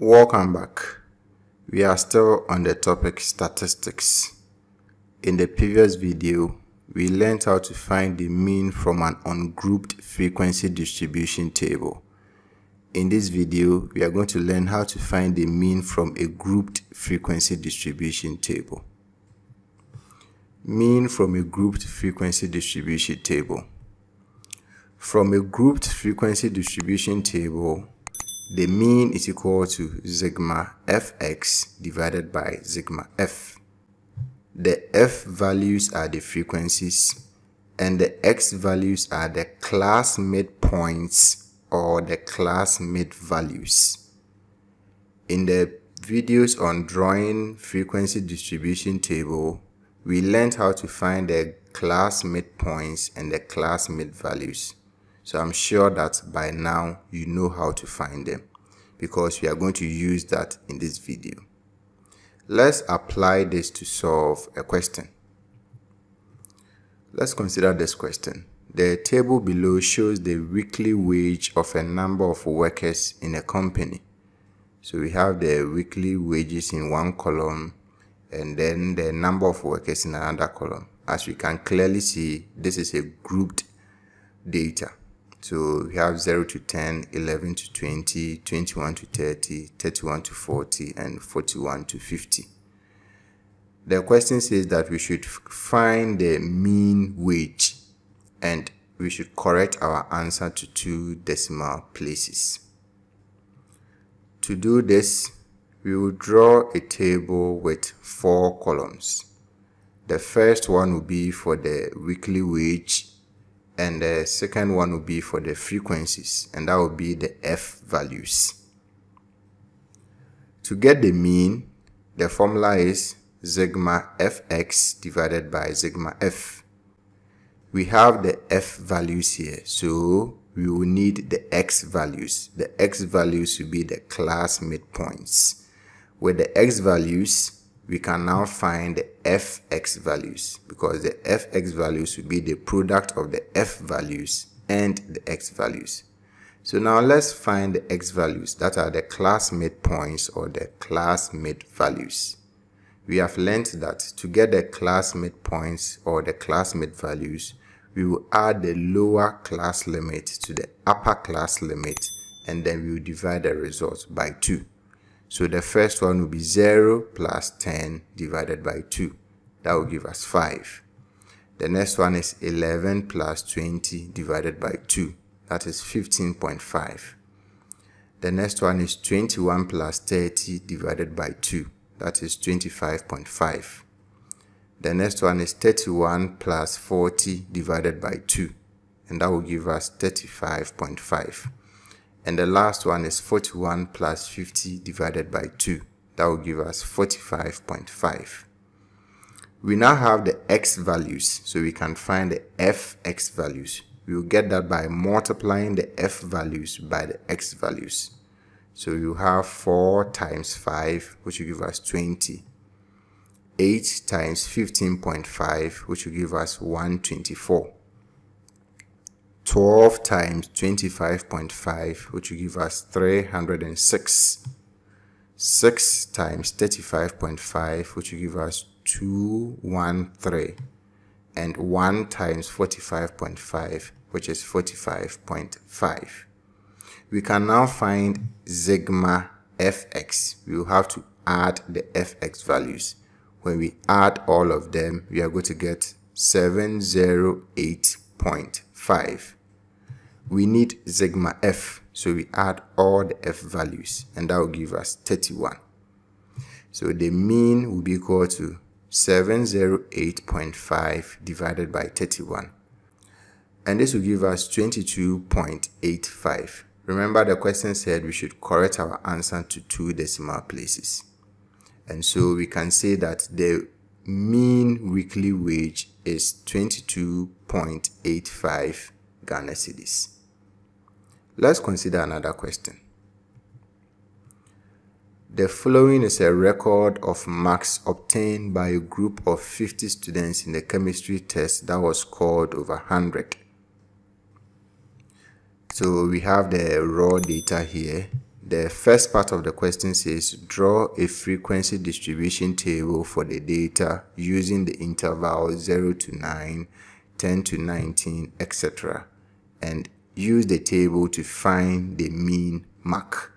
Welcome back. We are still on the topic statistics. In the previous video, we learned how to find the mean from an ungrouped frequency distribution table. In this video, we are going to learn how to find the mean from a grouped frequency distribution table. Mean from a grouped frequency distribution table. From a grouped frequency distribution table, the mean is equal to sigma fx divided by sigma f. The f values are the frequencies and the x values are the class midpoints or the class mid values. In the videos on drawing frequency distribution table, we learned how to find the class midpoints and the class mid values. So I'm sure that by now you know how to find them because we are going to use that in this video. Let's apply this to solve a question. Let's consider this question. The table below shows the weekly wage of a number of workers in a company. So we have the weekly wages in one column and then the number of workers in another column. As we can clearly see, this is a grouped data. So we have 0 to 10, 11 to 20, 21 to 30, 31 to 40, and 41 to 50. The question says that we should find the mean wage and we should correct our answer to two decimal places. To do this, we will draw a table with four columns. The first one will be for the weekly wage and the second one will be for the frequencies and that will be the f values. To get the mean the formula is sigma fx divided by sigma f. We have the f values here so we will need the x values. The x values will be the class midpoints. With the x values we can now find the fx values because the fx values will be the product of the f values and the x values. So now let's find the x values that are the class midpoints or the class mid values. We have learned that to get the class midpoints or the class mid values, we will add the lower class limit to the upper class limit and then we will divide the result by 2. So the first one will be 0 plus 10 divided by 2. That will give us 5. The next one is 11 plus 20 divided by 2. That is 15.5. The next one is 21 plus 30 divided by 2. That is 25.5. The next one is 31 plus 40 divided by 2. And that will give us 35.5. And the last one is 41 plus 50 divided by 2. That will give us 45.5. We now have the x values, so we can find the fx values. We will get that by multiplying the f values by the x values. So you have 4 times 5, which will give us 20. 8 times 15.5, which will give us 124. 12 times 25.5 which will give us 306 6 times 35.5 which will give us 213 and 1 times 45.5 which is 45.5 we can now find sigma fx. We will have to add the fx values. When we add all of them we are going to get 708.5 we need sigma f so we add all the f values and that will give us 31 so the mean will be equal to 708.5 divided by 31 and this will give us 22.85 remember the question said we should correct our answer to two decimal places. And so we can say that the mean weekly wage is 22.85 Ghana cedis. Let's consider another question. The following is a record of marks obtained by a group of 50 students in the chemistry test that was scored over 100. So we have the raw data here. The first part of the question says draw a frequency distribution table for the data using the interval 0 to 9, 10 to 19, etc. and use the table to find the mean mark.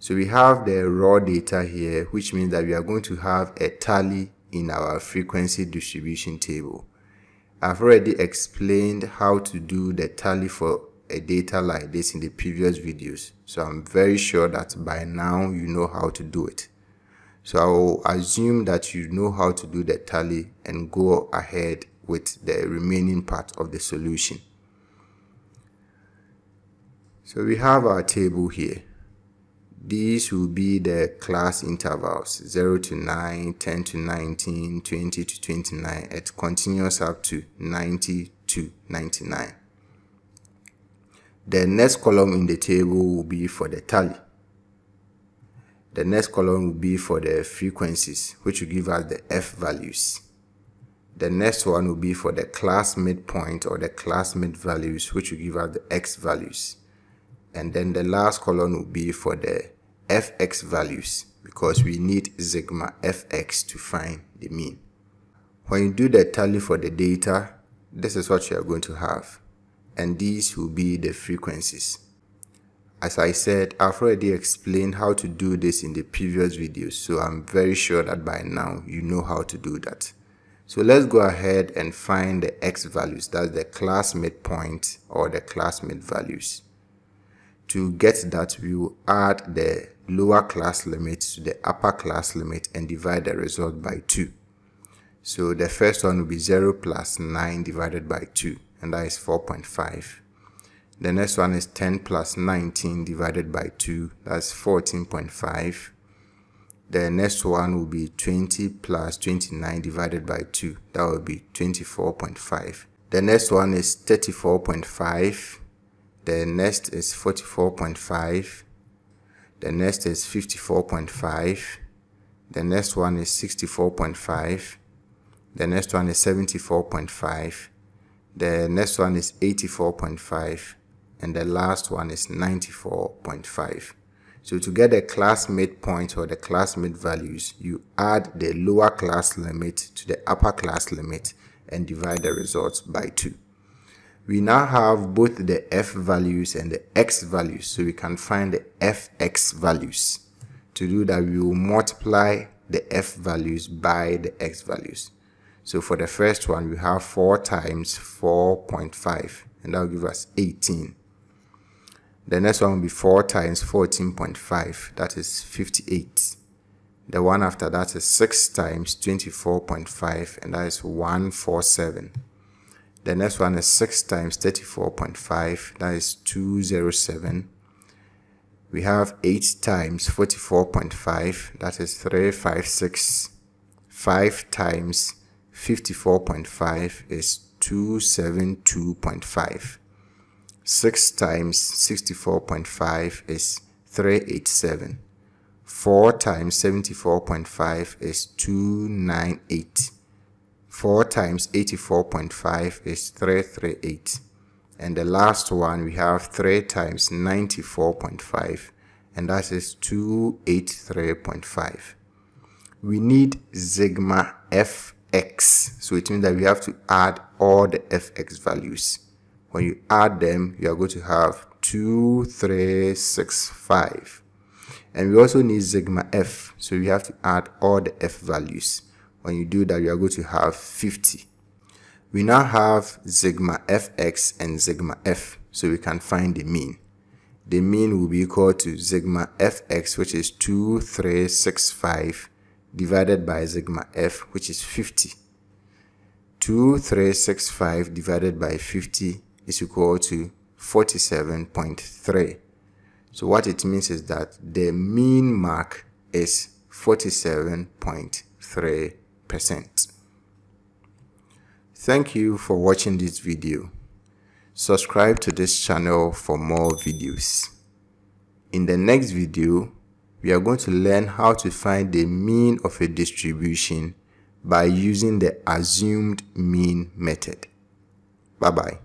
So we have the raw data here, which means that we are going to have a tally in our frequency distribution table. I've already explained how to do the tally for a data like this in the previous videos. So I'm very sure that by now you know how to do it. So I will assume that you know how to do the tally and go ahead with the remaining part of the solution. So we have our table here. These will be the class intervals 0 to 9, 10 to 19, 20 to 29. It continues up to 90 to 99. The next column in the table will be for the tally. The next column will be for the frequencies, which will give us the F values. The next one will be for the class midpoint or the class mid values, which will give us the X values. And then the last column will be for the fx values because we need sigma fx to find the mean. When you do the tally for the data, this is what you are going to have and these will be the frequencies. As I said, I've already explained how to do this in the previous videos, so I'm very sure that by now you know how to do that. So let's go ahead and find the x values, that's the class midpoint or the class mid values. To get that, we will add the lower class limit to the upper class limit and divide the result by 2. So the first one will be 0 plus 9 divided by 2 and that is 4.5. The next one is 10 plus 19 divided by 2, that's 14.5. The next one will be 20 plus 29 divided by 2, that will be 24.5. The next one is 34.5. The next is 44.5. The next is 54.5. The next one is 64.5. The next one is 74.5. The next one is 84.5 and the last one is 94.5. So to get the class midpoint or the class mid values, you add the lower class limit to the upper class limit and divide the results by 2. We now have both the f values and the x values, so we can find the fx values. To do that, we will multiply the f values by the x values. So for the first one, we have 4 times 4.5, and that will give us 18. The next one will be 4 times 14.5, that is 58. The one after that is 6 times 24.5, and that is 147. The next one is 6 times 34.5, that is 207. We have 8 times 44.5, that is 356. 5 times 54.5 is 272.5. 6 times 64.5 is 387. 4 times 74.5 is 298. 4 times 84.5 is 338. And the last one we have 3 times 94.5 and that is 283.5. We need sigma f x. So it means that we have to add all the fx values. When you add them, you are going to have 2, 3, 6, 5. And we also need sigma f. So we have to add all the f values. When you do that, you are going to have 50. We now have sigma fx and sigma f. So we can find the mean. The mean will be equal to sigma fx, which is 2365 divided by sigma f, which is 50. 2365 divided by 50 is equal to 47.3. So what it means is that the mean mark is 47.3%. Thank you for watching this video. Subscribe to this channel for more videos. In the next video, we are going to learn how to find the mean of a distribution by using the assumed mean method. Bye bye.